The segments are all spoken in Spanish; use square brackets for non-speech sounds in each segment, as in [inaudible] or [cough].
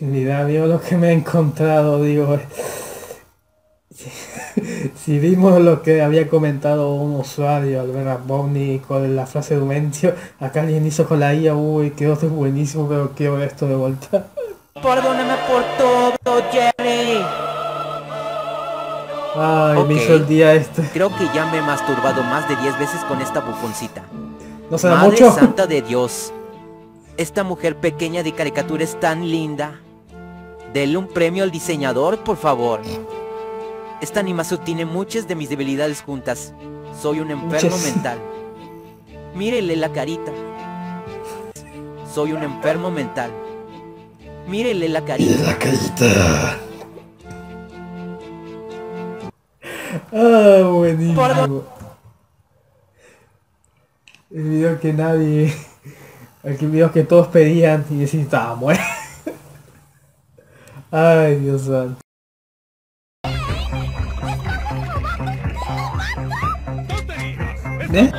Mira, vio lo que me he encontrado, digo. [laughs] si vimos lo que había comentado un usuario al ver a Bonnie con la frase de Umentio, acá alguien hizo con la IA, uy, quedó buenísimo, pero quiero ver esto de vuelta. [laughs] Perdóname por todo, Jerry. Ay, Ok. me hizo el día este. Creo que ya me he masturbado más de 10 veces con esta bufoncita. No se da Madre mucho. santa de Dios. Esta mujer pequeña de caricatura es tan linda. Denle un premio al diseñador, por favor. Esta animación tiene muchas de mis debilidades juntas. Soy un enfermo Muchas. mental. Mírele la carita. Soy un enfermo mental. Mírele la carita. La carita. Ah, buenísimo. Perdón. El video que nadie... El que- video que todos pedían y necesitábamos. ¿eh? Ay, Dios santo. ¿Eh?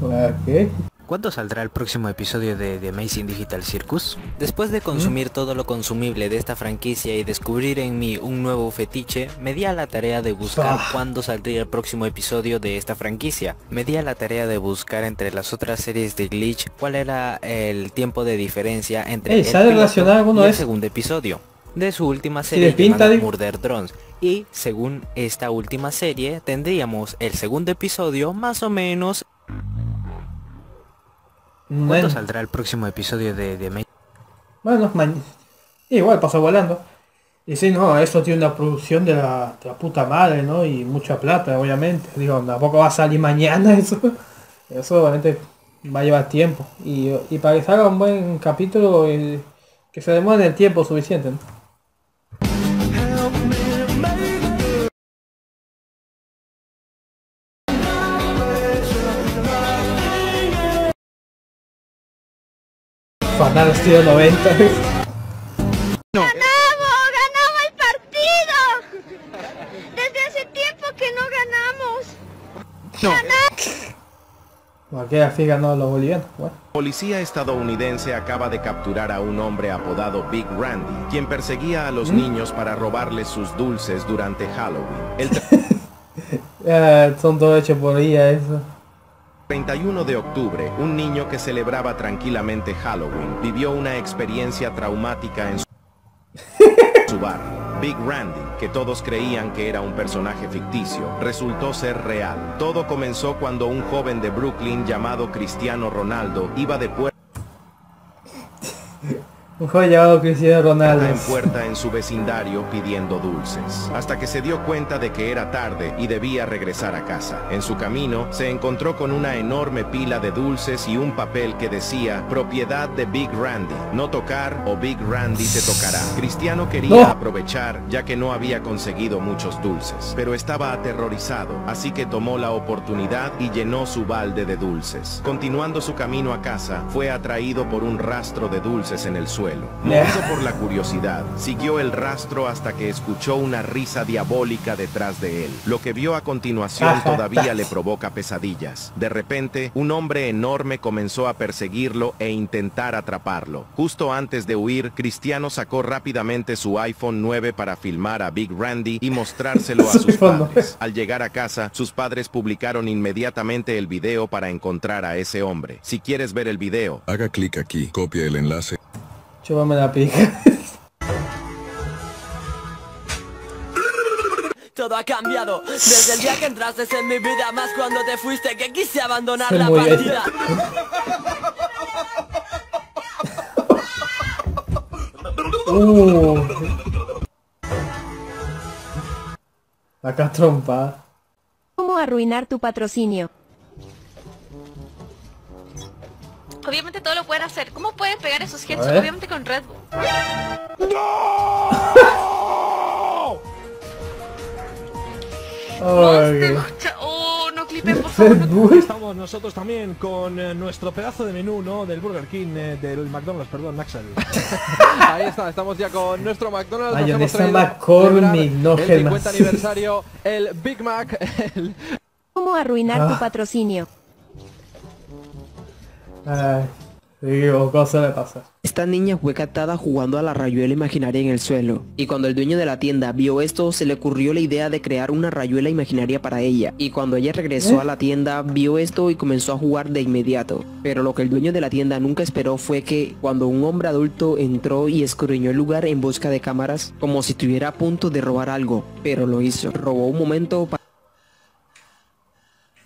¿Para qué? ¿Cuándo saldrá el próximo episodio de The Amazing Digital Circus? Después de consumir todo lo consumible de esta franquicia y descubrir en mí un nuevo fetiche, me di a la tarea de buscar Ah. cuándo saldría el próximo episodio de esta franquicia. Me di a la tarea de buscar entre las otras series de Glitch cuál era el tiempo de diferencia entre el ¿sabe piloto y el segundo episodio de su última serie de- Murder Drones. Y según esta última serie, tendríamos el segundo episodio más o menos ¿Cuándo Bueno, saldrá el próximo episodio de Amazing bueno igual pasó volando. Y sí, no, eso tiene una producción de la, de la puta madre, ¿no? Y mucha plata, obviamente. Digo, tampoco va a salir [laughs] mañana eso. Eso obviamente va a llevar tiempo. Y, y para que salga un buen capítulo, que se demore el tiempo suficiente, ¿no? Fatal estilo 90. ¡Ganamos! ¡Ganamos el partido! Desde hace tiempo que no ganamos. ¿Por qué así ganó los bolivianos? Bueno. Policía estadounidense acaba de capturar a un hombre apodado Big Randy, quien perseguía a los niños para robarles sus dulces durante Halloween. El [laughs] Eh, son todo hechos por IA eso. 31 de octubre, un niño que celebraba tranquilamente Halloween vivió una experiencia traumática en su, [laughs] su bar. Big Randy, que todos creían que era un personaje ficticio, resultó ser real. Todo comenzó cuando un joven de Brooklyn llamado Cristiano Ronaldo iba de puerta Un Ronaldo. en puerta en su vecindario pidiendo dulces, hasta que se dio cuenta de que era tarde y debía regresar a casa. En su camino, se encontró con una enorme pila de dulces y un papel que decía, propiedad de Big Randy, no tocar o Big Randy te tocará. Cristiano quería No. aprovechar ya que no había conseguido muchos dulces, pero estaba aterrorizado, así que tomó la oportunidad y llenó su balde de dulces. Continuando su camino a casa, fue atraído por un rastro de dulces en el suelo. Movido por la curiosidad, siguió el rastro hasta que escuchó una risa diabólica detrás de él. Lo que vio a continuación todavía le provoca pesadillas. De repente, un hombre enorme comenzó a perseguirlo e intentar atraparlo. Justo antes de huir, Cristiano sacó rápidamente su iPhone 9 para filmar a Big Randy y mostrárselo a [laughs] Su sus iPhone 9. padres. Al llegar a casa, sus padres publicaron inmediatamente el video para encontrar a ese hombre. Si quieres ver el video, Haga clic aquí, copia el enlace. Chúpame la pica. Todo ha cambiado desde el día que entraste en mi vida Más cuando te fuiste que quise abandonar Soy la partida Uh. Acá trompa. ¿Cómo arruinar tu patrocinio? Obviamente todo lo pueden hacer. ¿Cómo pueden pegar esos hits? Obviamente con Red Bull. Ay, Cha- Oh, no clipen, por [laughs] favor. Estamos nosotros también con eh, nuestro pedazo de menú, ¿no? Del Burger King, eh, del McDonald's, perdón, Axel. [laughs] [laughs] Ahí está, estamos ya con nuestro McDonald's. nos Mayonesa hemos traído McCormick, no el gemas. 50 aniversario, el Big Mac, el... ¿Cómo arruinar Ah. tu patrocinio? Ay, digo, cosa le pasa. Esta niña fue captada jugando a la rayuela imaginaria en el suelo, y cuando el dueño de la tienda vio esto se le ocurrió la idea de crear una rayuela imaginaria para ella, y cuando ella regresó ¿Eh? a la tienda vio esto y comenzó a jugar de inmediato. Pero lo que el dueño de la tienda nunca esperó fue que cuando un hombre adulto entró y escudriñó el lugar en busca de cámaras, como si estuviera a punto de robar algo, pero lo hizo. Robó un momento para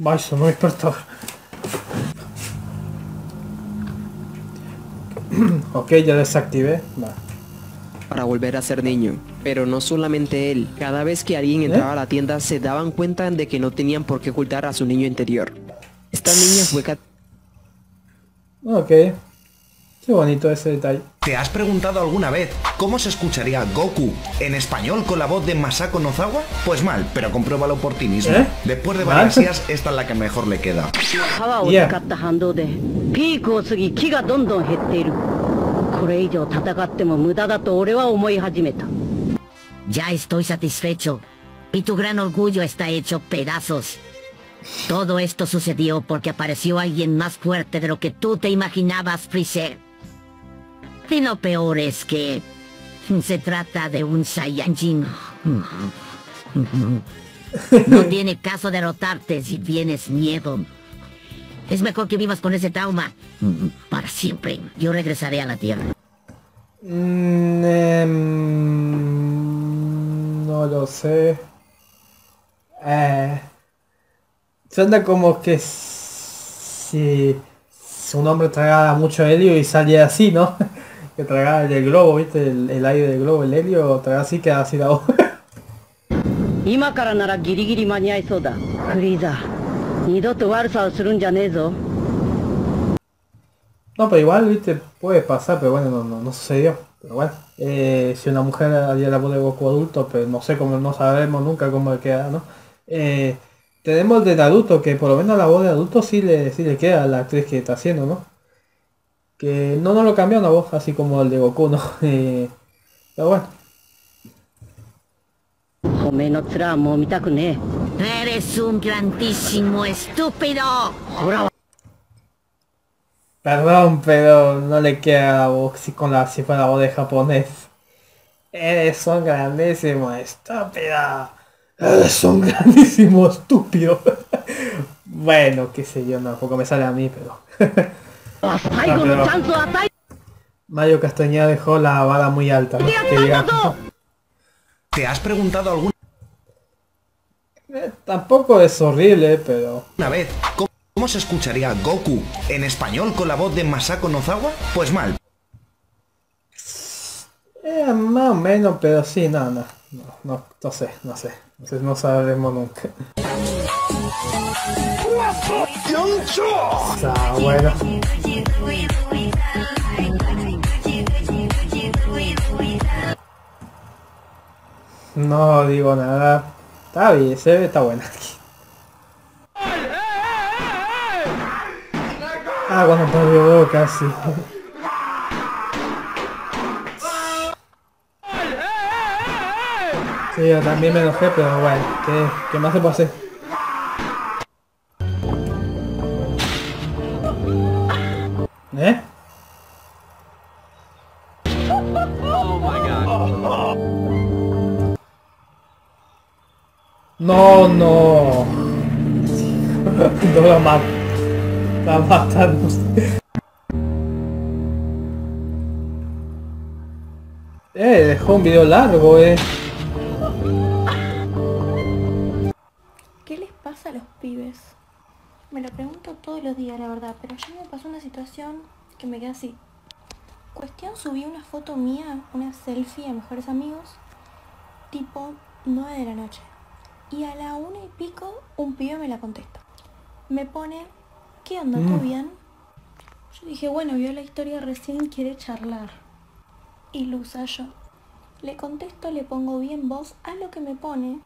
Va, eso no despertador. [clears throat] ok, ya desactivé. Va. para volver a ser niño. Pero no solamente él, cada vez que alguien entraba a la tienda se daban cuenta de que no tenían por qué ocultar a su niño interior. Esta niña fue Ok. Qué bonito ese detalle. ¿Te has preguntado alguna vez cómo se escucharía Goku en español con la voz de Masako Nozawa? Pues mal, pero compruébalo por ti mismo. ¿Eh? Después de varias esta es la que mejor le queda. Ya estoy satisfecho. Y tu gran orgullo está hecho pedazos. Todo esto sucedió porque apareció alguien más fuerte de lo que tú te imaginabas, Freezer. Y lo peor es que se trata de un Saiyajin. No [laughs] tiene caso derrotarte si tienes miedo. Es mejor que vivas con ese trauma para siempre. Yo regresaré a la Tierra. Mm, em, no lo sé. Eh, suena como que si, un hombre tragara mucho helio y salía así, ¿no? [laughs] que traga el globo, viste, el, aire del globo, el helio, traga así queda así la voz. [laughs] No, pero igual, viste, puede pasar, pero bueno, no, no, no sucedió. Pero bueno, eh, si una mujer haría la voz de Goku adulto, pero no sé cómo, no sabremos nunca cómo queda, ¿no? Eh, tenemos de Naruto, que por lo menos la voz de adulto sí le, sí le queda a la actriz que está haciendo, ¿no? Que no, no lo cambió una voz, así como el de Goku, ¿no? [laughs] Eh, pero bueno. Eres un grandísimo estúpido. Perdón, pero no le queda la voz si, con la, si la voz de japonés. Eres un grandísimo estúpido. Eres un grandísimo estúpido. [laughs] bueno, qué sé yo, no, tampoco me sale a mí, pero... [laughs] Mayo Castañeda dejó la vara muy alta. ¿Te has preguntado alguna eh, Tampoco es horrible, pero... Una vez, ¿cómo se escucharía Goku en español con la voz de Masako Nozawa? Pues mal. Eh, más o menos, pero sí, nada, no no, no, sé, no sé. Entonces no sabremos nunca. Está bueno. No digo nada. Está bien, se ve, está buena. Ah, cuando perdió casi. Sí, yo también me enojé, pero bueno, ¿qué, qué más se puede hacer? ¿Eh? No, no. No la mato. La matando. Eh, dejó un video largo, eh. ¿Qué les pasa a los pibes? Me lo pregunto todos los días, la verdad, pero ayer me pasó una situación que me queda así. Cuestión, subí una foto mía, una selfie a mejores amigos, tipo 9 de la noche. Y a la una y pico, un pibe me la contesta. Me pone, ¿qué onda? ¿Todo Mm. bien? Yo dije, bueno, vio la historia recién, quiere charlar. Ilusa yo. Le contesto, le pongo bien voz a lo que me pone.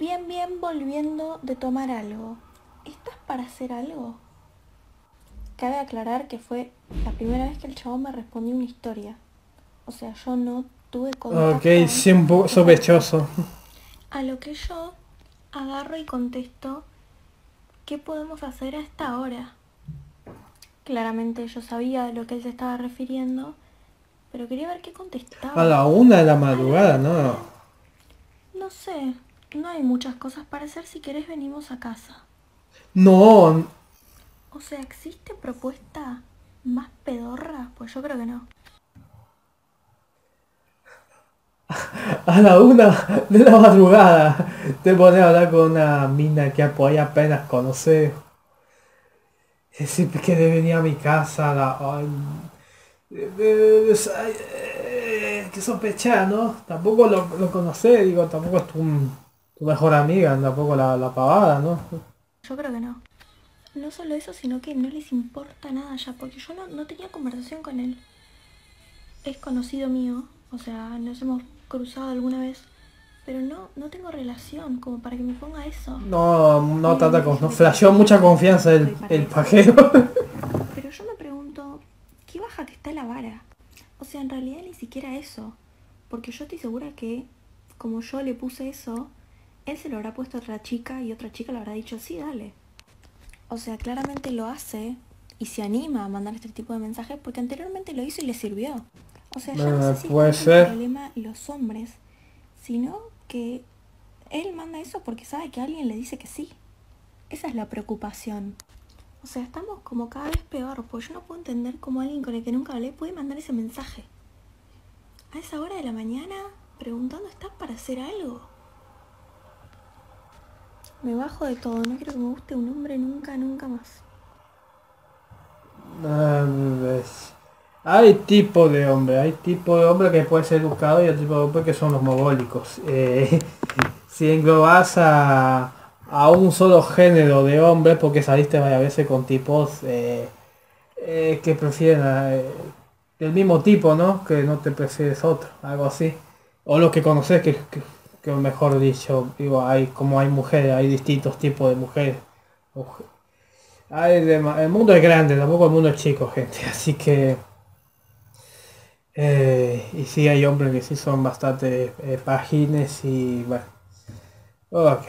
Bien, bien, volviendo de tomar algo. ¿Estás para hacer algo? Cabe aclarar que fue la primera vez que el chabón me respondió una historia. O sea, yo no tuve contacto. Ok, sí, un poco sospechoso. A lo que yo agarro y contesto, ¿qué podemos hacer a esta hora? Claramente yo sabía de lo que él se estaba refiriendo, pero quería ver qué contestaba. A la una de la madrugada, ¿no? No sé, no hay muchas cosas para hacer. Si querés venimos a casa. No, O sea, ¿existe propuesta más pedorra? Pues yo creo que no. [laughs] a la una de la madrugada te pones a hablar con una mina que apoya apenas conocer. Decir que venir a mi casa la... ay, eh, que sospechar, ¿no? Tampoco lo, lo conocés, digo, tampoco es tu, tu mejor amiga, tampoco la, la pavada, ¿no? Yo creo que no. No solo eso, sino que no les importa nada ya, porque yo no, no tenía conversación con él. Es conocido mío, o sea, nos hemos cruzado alguna vez, pero no, no tengo relación como para que me ponga eso. No, no tanta cosa, no flasheó mucha confianza el, el pajero. [laughs] Pero yo me pregunto, ¿qué baja que está la vara? O sea, en realidad ni siquiera eso. Porque yo estoy segura que, como yo le puse eso, él se lo habrá puesto a otra chica y otra chica le habrá dicho, sí, dale. O sea, claramente lo hace y se anima a mandar este tipo de mensajes porque anteriormente lo hizo y le sirvió. O sea, ya no Eh, sé si puede es ser. el problema los hombres, sino que él manda eso porque sabe que alguien le dice que sí. Esa es la preocupación. O sea, estamos como cada vez peor, porque yo no puedo entender cómo alguien con el que nunca hablé puede mandar ese mensaje. A esa hora de la mañana, preguntando, ¿estás para hacer algo? Me bajo de todo, no quiero que me guste un hombre nunca, nunca más. Hay tipo de hombre, hay tipo de hombre que puede ser educado y hay tipo de hombre que son los mogólicos. Eh, [laughs] si englobas a, a un solo género de hombre, porque saliste varias veces con tipos eh, eh, que prefieren del mismo tipo, ¿no? Que no te prefieres otro, algo así. O lo que conoces, que, que mejor dicho, digo, hay como hay mujeres, hay distintos tipos de mujeres. Mujer- hay dema- el mundo es grande, tampoco el mundo es chico, gente. [laughs] Así que... eh, y sí hay hombres que sí son bastante eh, pagines y bueno. Ok.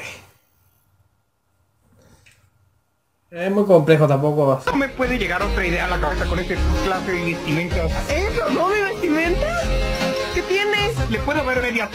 Es muy complejo tampoco. No me puede llegar otra idea a la cabeza con este clase de vestimenta. ¿Eso no mi vestimenta? ¿Qué tienes? Le puedo ver media.